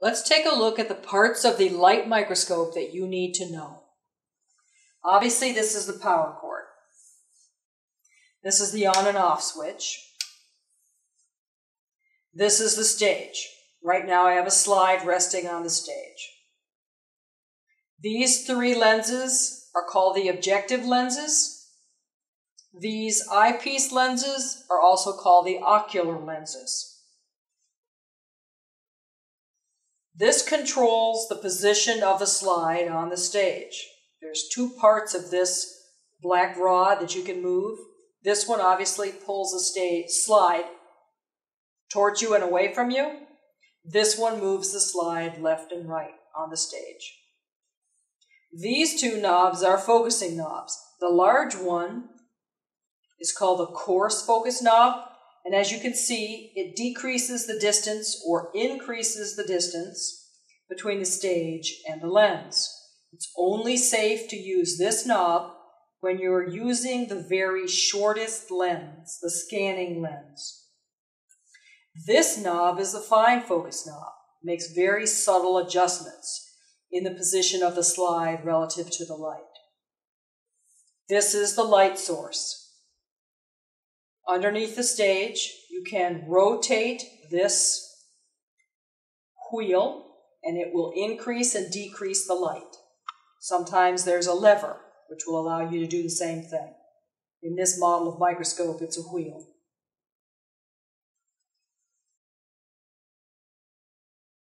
Let's take a look at the parts of the light microscope that you need to know. Obviously, this is the power cord. This is the on and off switch. This is the stage. Right now I have a slide resting on the stage. These three lenses are called the objective lenses. These eyepiece lenses are also called the ocular lenses. This controls the position of the slide on the stage. There's two parts of this black rod that you can move. This one obviously pulls the stage slide towards you and away from you. This one moves the slide left and right on the stage. These two knobs are focusing knobs. The large one is called the coarse focus knob, and as you can see, it decreases the distance or increases the distance between the stage and the lens. It's only safe to use this knob when you're using the very shortest lens, the scanning lens. This knob is the fine focus knob. It makes very subtle adjustments in the position of the slide relative to the light. This is the light source. Underneath the stage, you can rotate this wheel and it will increase and decrease the light. Sometimes there's a lever which will allow you to do the same thing. In this model of microscope, it's a wheel.